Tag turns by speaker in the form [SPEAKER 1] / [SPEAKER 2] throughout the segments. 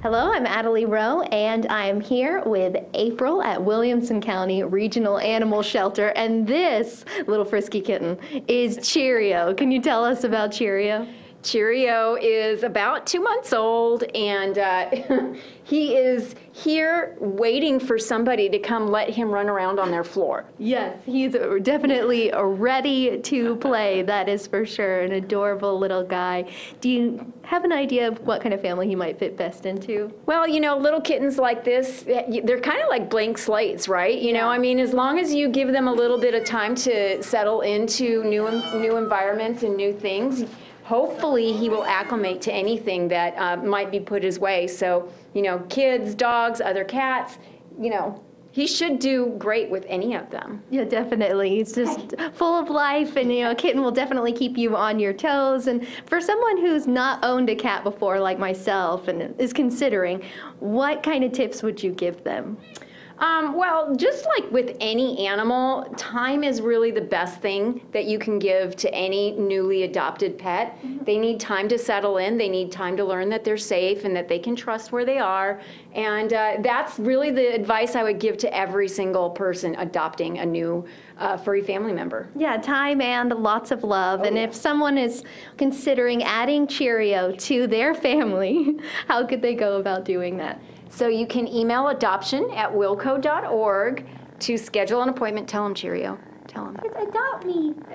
[SPEAKER 1] Hello, I'm Adelie Rowe, and I'm here with April at Williamson County Regional Animal Shelter. And this little frisky kitten is Cheerio. Can you tell us about Cheerio?
[SPEAKER 2] Cheerio is about two months old, and uh, he is here waiting for somebody to come let him run around on their floor.
[SPEAKER 1] Yes, he's definitely ready to play. That is for sure. An adorable little guy. Do you have an idea of what kind of family he might fit best into?
[SPEAKER 2] Well, you know, little kittens like this, eh, they're kind of like blank slates, right? You know, I mean, as long as you give them a little bit of time to settle into new new environments and new things, hopefully he will acclimate to anything that uh, might be put his way. So, you know, kids, dogs, other cats, you know, he should do great with any of them.
[SPEAKER 1] Yeah, definitely. He's just full of life, and you know, a kitten will definitely keep you on your toes. And for someone who's not owned a cat before, like myself, and is considering, what kind of tips would you give them?
[SPEAKER 2] Um, well, just like with any animal, time is really the best thing that you can give to any newly adopted pet. Mm-hmm. They need time to settle in, they need time to learn that they're safe and that they can trust where they are. And uh, that's really the advice I would give to every single person adopting a new uh, furry family member.
[SPEAKER 1] Yeah, time and lots of love. Oh, and yeah. if someone is considering adding Cheerio to their family, how could they go about doing that?
[SPEAKER 2] So you can email adoption at wilco.org to schedule an appointment. Tell them Cheerio. Tell them.
[SPEAKER 1] It's adopt me.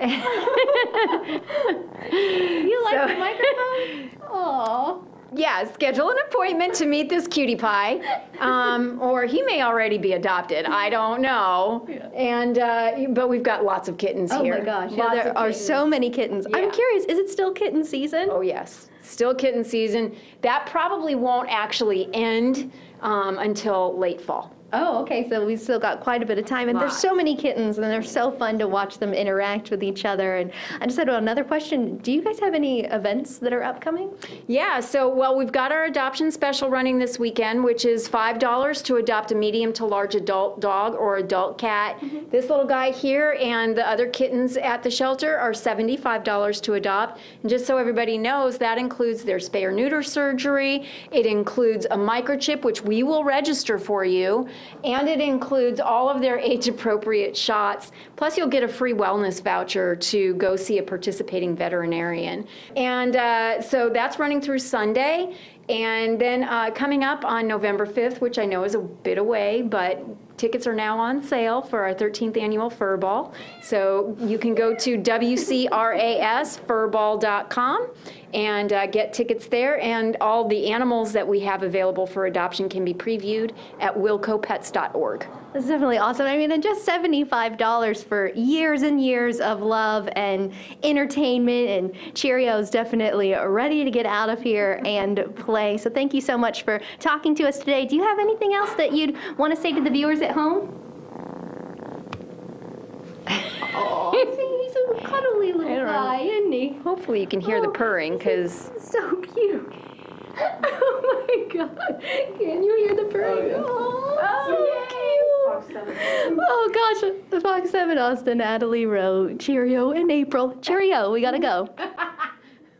[SPEAKER 1] you like so, the microphone? Aww.
[SPEAKER 2] Yeah, schedule an appointment to meet this cutie pie, um, or he may already be adopted. I don't know. Yeah. And uh, but we've got lots of kittens
[SPEAKER 1] oh
[SPEAKER 2] here.
[SPEAKER 1] Oh my gosh! Yeah, there are so many kittens. Yeah. I'm curious. Is it still kitten season?
[SPEAKER 2] Oh yes, still kitten season. That probably won't actually end um, until late fall.
[SPEAKER 1] Oh, okay. So we've still got quite a bit of time, and there's so many kittens, and they're so fun to watch them interact with each other. And I just had another question: Do you guys have any events that are upcoming?
[SPEAKER 2] Yeah. So, well, we've got our adoption special running this weekend, which is five dollars to adopt a medium to large adult dog or adult cat. Mm-hmm. This little guy here and the other kittens at the shelter are seventy-five dollars to adopt. And just so everybody knows, that includes their spay or neuter surgery. It includes a microchip, which we will register for you and it includes all of their age appropriate shots. Plus, you'll get a free wellness voucher to go see a participating veterinarian. And uh, so that's running through Sunday. And then uh, coming up on November 5th, which I know is a bit away, but tickets are now on sale for our 13th annual Furball. So you can go to WCRASfurball.com and uh, get tickets there. And all the animals that we have available for adoption can be previewed at wilcopets.org.
[SPEAKER 1] That's definitely awesome. I mean, and just $75 for years and years of love and entertainment and Cheerios definitely ready to get out of here and play. So thank you so much for talking to us today. Do you have anything else that you'd want to say to the viewers at home? Oh, he's a cuddly little guy, isn't he?
[SPEAKER 2] Hopefully you can hear the oh, purring because
[SPEAKER 1] so cute. Oh my god. Can you hear the purring? Oh, oh, oh so cute. Oh gosh, the Fox 7 Austin, Adelie Rowe, Cheerio, and April. Cheerio, we gotta go.